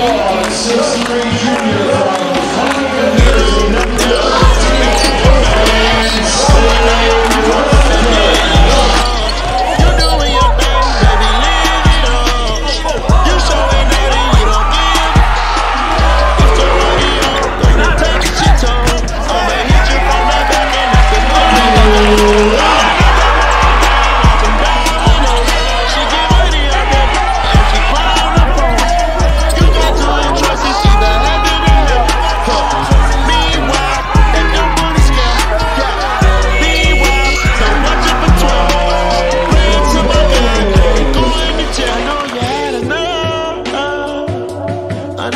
Law at 6'3 Junior.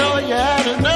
Yeah.